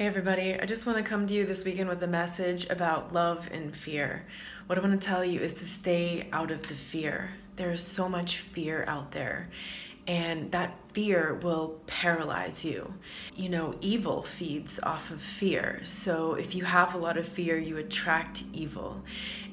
Hey, everybody. I just want to come to you this weekend with a message about love and fear. What I want to tell you is to stay out of the fear. There's so much fear out there, and that fear will paralyze you. You know, evil feeds off of fear. So if you have a lot of fear, you attract evil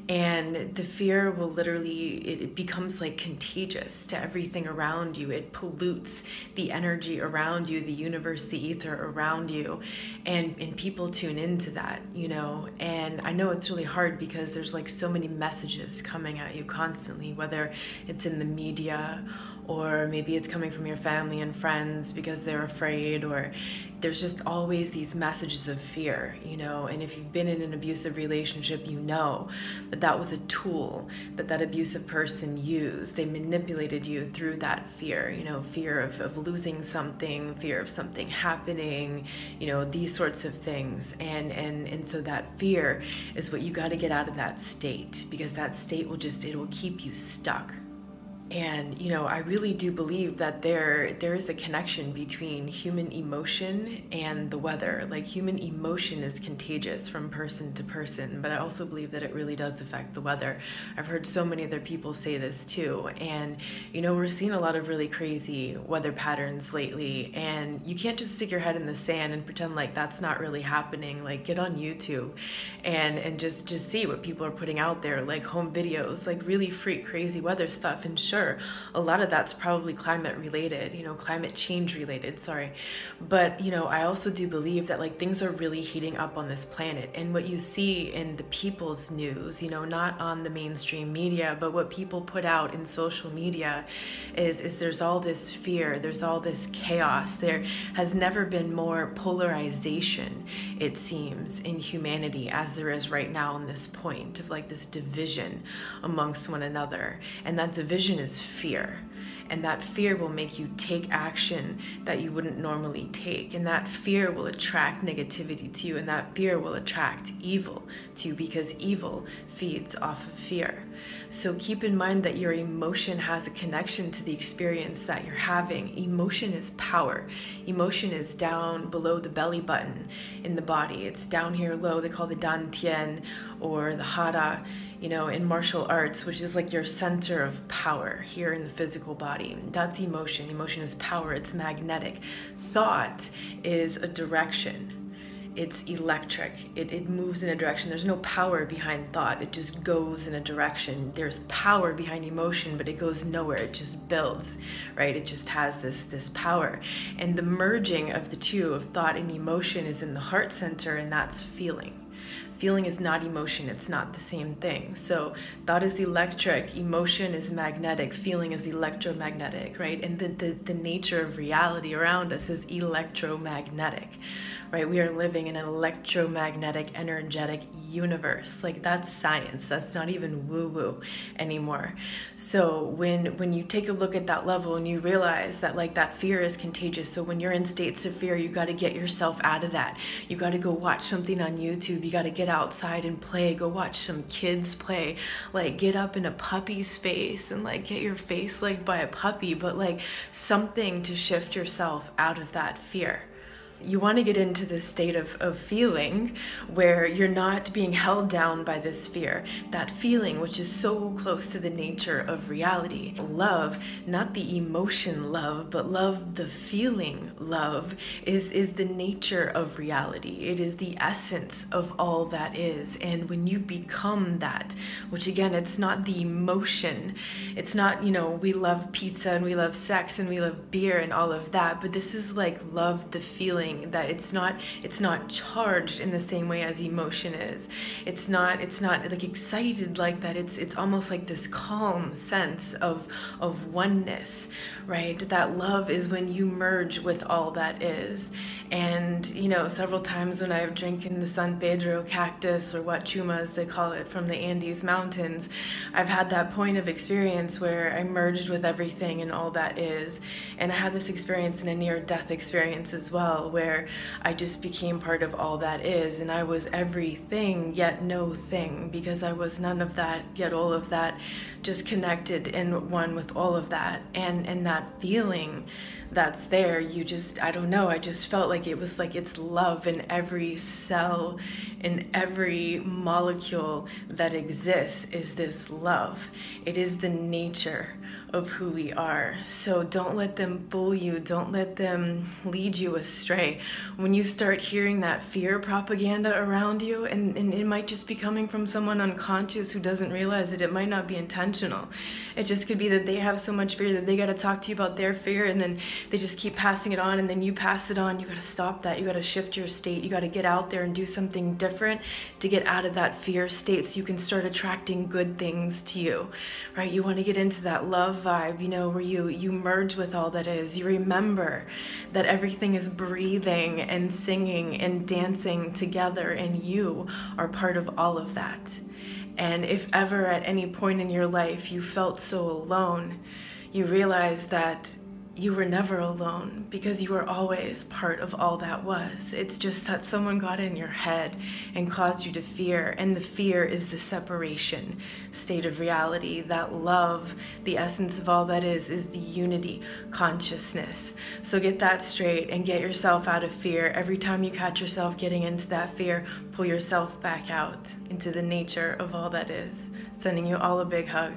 and the fear will literally it becomes like contagious to everything around you. It pollutes the energy around you the universe the ether around you. And and people tune into that you know? And i know it's really hard because there's like so many messages coming at you constantly whether it's in the media or maybe it's coming from your family and friends because they're afraid or there's just always these messages of fear you know? And if you've been in an abusive relationship you know that that was a tool that that abusive person used. They manipulated you through that fear you know fear of, of losing something fear of something happening you know these sorts of things. And and and so that fear is what you got to get out of that state because that state will just it will keep you stuck and you know i really do believe that there there is a connection between human emotion and the weather. Like human emotion is contagious from person to person but i also believe that it really does affect the weather. I've heard so many other people say this too. And you know we're seeing a lot of really crazy weather patterns lately. And you can't just stick your head in the sand and pretend like that's not really happening. Like get on youtube and and just just see what people are putting out there. Like home videos like really freak crazy weather stuff and show sure a lot of that's probably climate related you know climate change related sorry. But you know i also do believe that like things are really heating up on this planet. And what you see in the people's news you know not on the mainstream media but what people put out in social media is is there's all this fear there's all this chaos. There has never been more polarization it seems in humanity as there is right now in this point of like this division amongst one another. And that division is is fear. And that fear will make you take action that you wouldn't normally take. And that fear will attract negativity to you. And that fear will attract evil to you because evil feeds off of fear. So keep in mind that your emotion has a connection to the experience that you're having. Emotion is power. Emotion is down below the belly button in the body. It's down here low. They call the dan tien or the hara you know, in martial arts, which is like your center of power here in the physical body. That's emotion. Emotion is power, it's magnetic. Thought is a direction. It's electric. It, it moves in a direction. There's no power behind thought. It just goes in a direction. There's power behind emotion, but it goes nowhere. It just builds, right? It just has this this power. And the merging of the two of thought and emotion is in the heart center, and that's feeling feeling is not emotion it's not the same thing so thought is electric emotion is magnetic feeling is electromagnetic right and the, the, the nature of reality around us is electromagnetic right? We are living in an electromagnetic, energetic universe. Like that's science. That's not even woo-woo anymore. So when when you take a look at that level and you realize that like that fear is contagious. So when you're in states of fear, you got to get yourself out of that. You got to go watch something on YouTube. You got to get outside and play. Go watch some kids play. Like get up in a puppy's face and like get your face like by a puppy, but like something to shift yourself out of that fear you want to get into this state of, of feeling where you're not being held down by this fear. That feeling, which is so close to the nature of reality. Love, not the emotion love, but love, the feeling love, is, is the nature of reality. It is the essence of all that is. And when you become that, which again, it's not the emotion, it's not, you know, we love pizza and we love sex and we love beer and all of that, but this is like love, the feeling feeling that it's not it's not charged in the same way as emotion is. It's not it's not like excited like that. It's it's almost like this calm sense of of oneness right? That love is when you merge with all that is. And you know several times when i've drinking the san pedro cactus or huachuma as they call it from the andes mountains i've had that point of experience where i merged with everything and all that is. And i had this experience in a near death experience as well where I just became part of all that is and I was everything yet no thing because I was none of that yet all of that just connected in one with all of that and and that feeling that's there you just i don't know i just felt like it was like it's love in every cell in every molecule that exists is this love it is the nature of who we are. So don't let them fool you. Don't let them lead you astray. When you start hearing that fear propaganda around you, and, and it might just be coming from someone unconscious who doesn't realize that it might not be intentional. It just could be that they have so much fear that they got to talk to you about their fear and then they just keep passing it on and then you pass it on. You got to stop that. You got to shift your state. You got to get out there and do something different to get out of that fear state so you can start attracting good things to you, right? You want to get into that love vibe, you know, where you you merge with all that is. You remember that everything is breathing and singing and dancing together and you are part of all of that. And if ever at any point in your life you felt so alone, you realize that you were never alone because you were always part of all that was. It's just that someone got in your head and caused you to fear, and the fear is the separation state of reality. That love, the essence of all that is, is the unity consciousness. So get that straight and get yourself out of fear. Every time you catch yourself getting into that fear, pull yourself back out into the nature of all that is. Sending you all a big hug.